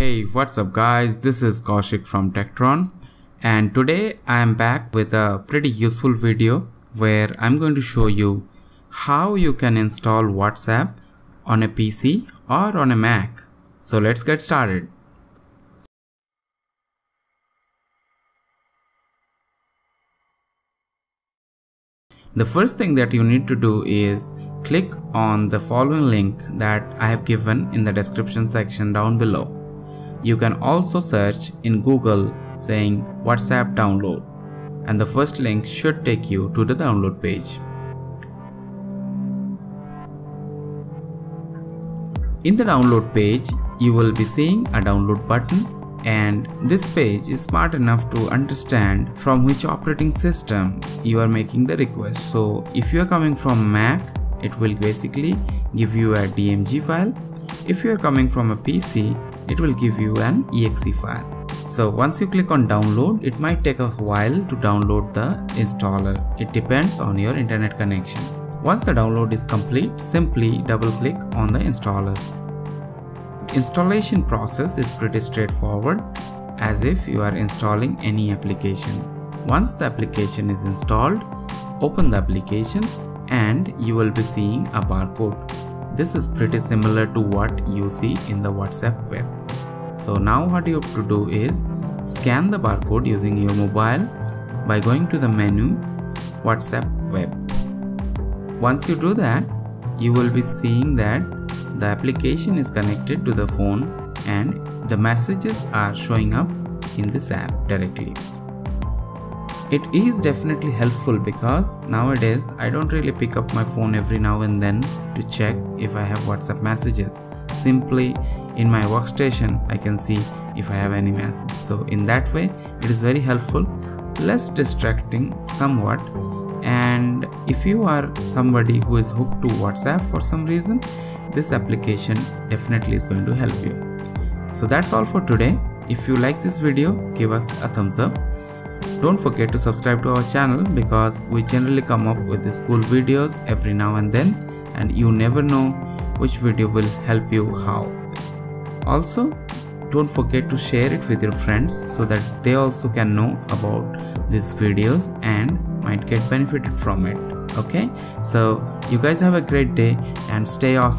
Hey, what's up guys? This is Kaushik from Techtron and today I am back with a pretty useful video where I'm going to show you how you can install WhatsApp on a PC or on a Mac. So let's get started. The first thing that you need to do is click on the following link that I have given in the description section down below. You can also search in Google saying WhatsApp download and the first link should take you to the download page. In the download page, you will be seeing a download button and this page is smart enough to understand from which operating system you are making the request so if you are coming from mac it will basically give you a dmg file if you are coming from a pc it will give you an exe file so once you click on download it might take a while to download the installer it depends on your internet connection once the download is complete simply double click on the installer Installation process is pretty straightforward as if you are installing any application. Once the application is installed, open the application and you will be seeing a barcode. This is pretty similar to what you see in the WhatsApp web. So now what you have to do is scan the barcode using your mobile by going to the menu WhatsApp web. Once you do that, you will be seeing that the application is connected to the phone and the messages are showing up in this app directly. It is definitely helpful because nowadays I don't really pick up my phone every now and then to check if I have WhatsApp messages. Simply in my workstation I can see if I have any message. So in that way it is very helpful, less distracting somewhat. And if you are somebody who is hooked to whatsapp for some reason this application definitely is going to help you. So that's all for today. If you like this video give us a thumbs up. Don't forget to subscribe to our channel because we generally come up with these cool videos every now and then and you never know which video will help you how. Also don't forget to share it with your friends so that they also can know about these videos and might get benefited from it. Okay? So you guys have a great day and stay awesome